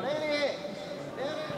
Daily. Daily.